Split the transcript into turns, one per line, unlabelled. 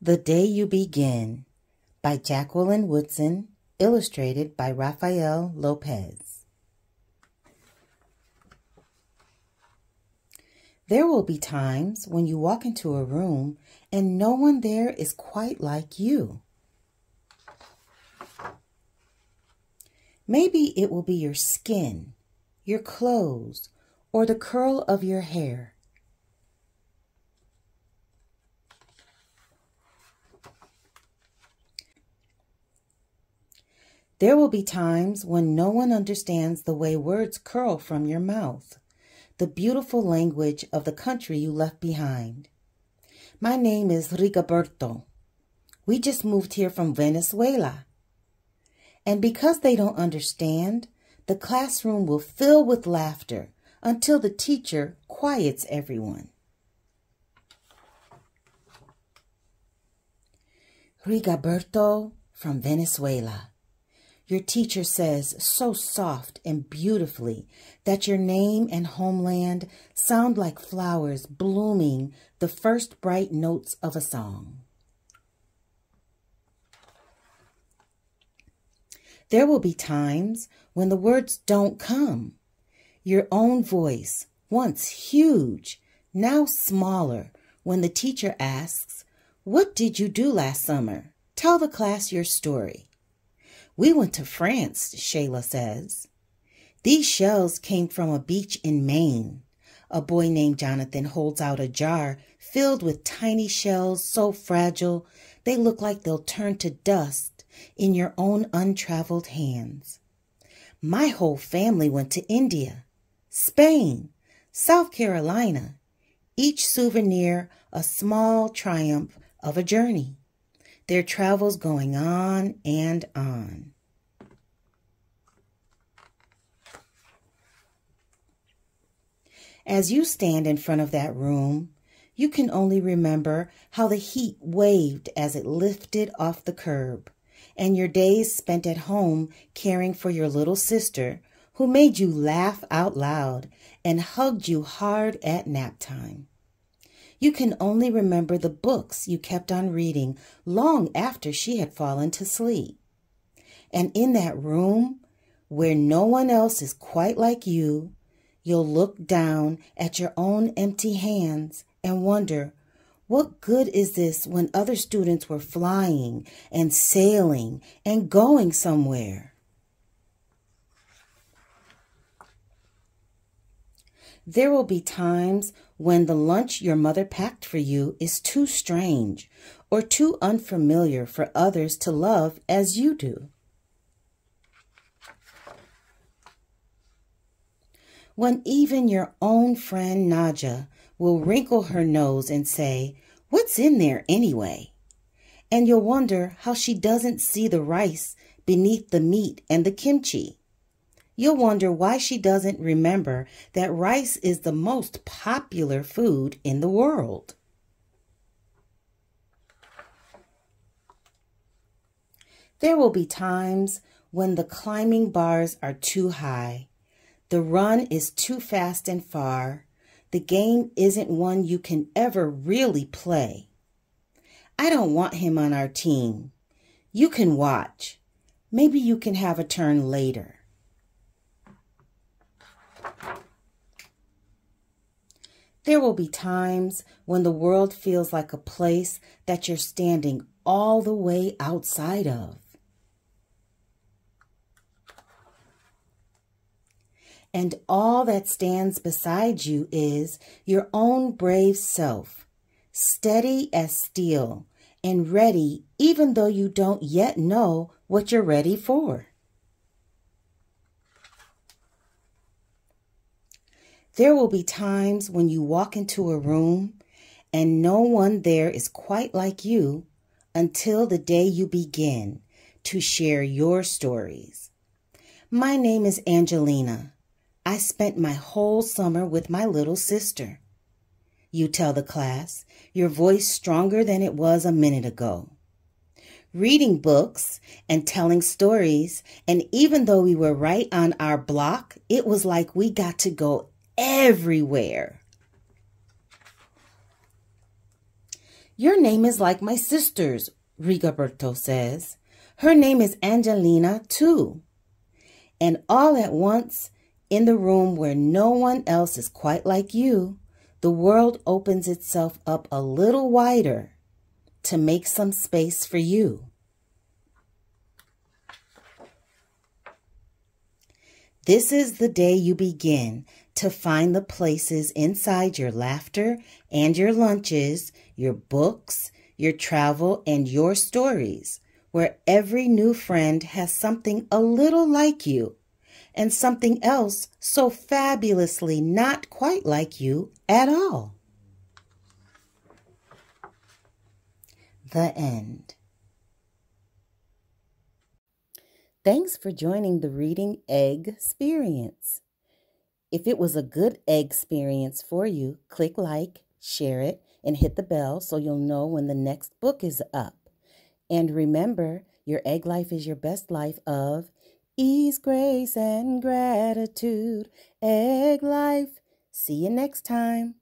The Day You Begin by Jacqueline Woodson, illustrated by Rafael Lopez. There will be times when you walk into a room and no one there is quite like you. Maybe it will be your skin, your clothes, or the curl of your hair. There will be times when no one understands the way words curl from your mouth, the beautiful language of the country you left behind. My name is Rigoberto. We just moved here from Venezuela. And because they don't understand, the classroom will fill with laughter until the teacher quiets everyone. Rigoberto from Venezuela. Your teacher says so soft and beautifully that your name and homeland sound like flowers blooming the first bright notes of a song. There will be times when the words don't come. Your own voice, once huge, now smaller, when the teacher asks, What did you do last summer? Tell the class your story. We went to France, Shayla says. These shells came from a beach in Maine. A boy named Jonathan holds out a jar filled with tiny shells so fragile they look like they'll turn to dust in your own untraveled hands. My whole family went to India, Spain, South Carolina, each souvenir a small triumph of a journey their travels going on and on. As you stand in front of that room, you can only remember how the heat waved as it lifted off the curb, and your days spent at home caring for your little sister who made you laugh out loud and hugged you hard at nap time. You can only remember the books you kept on reading long after she had fallen to sleep. And in that room, where no one else is quite like you, you'll look down at your own empty hands and wonder, what good is this when other students were flying and sailing and going somewhere? There will be times when the lunch your mother packed for you is too strange or too unfamiliar for others to love as you do. When even your own friend Naja will wrinkle her nose and say, What's in there anyway? And you'll wonder how she doesn't see the rice beneath the meat and the kimchi. You'll wonder why she doesn't remember that rice is the most popular food in the world. There will be times when the climbing bars are too high, the run is too fast and far, the game isn't one you can ever really play. I don't want him on our team. You can watch. Maybe you can have a turn later. There will be times when the world feels like a place that you're standing all the way outside of. And all that stands beside you is your own brave self, steady as steel and ready even though you don't yet know what you're ready for. There will be times when you walk into a room and no one there is quite like you until the day you begin to share your stories. My name is Angelina. I spent my whole summer with my little sister. You tell the class, your voice stronger than it was a minute ago. Reading books and telling stories, and even though we were right on our block, it was like we got to go everywhere. Your name is like my sister's, Rigoberto says. Her name is Angelina, too. And all at once, in the room where no one else is quite like you, the world opens itself up a little wider to make some space for you. This is the day you begin to find the places inside your laughter and your lunches, your books, your travel, and your stories, where every new friend has something a little like you and something else so fabulously not quite like you at all. The end. Thanks for joining the Reading Egg experience. If it was a good experience for you, click like, share it, and hit the bell so you'll know when the next book is up. And remember, your egg life is your best life of ease, grace, and gratitude. Egg life. See you next time.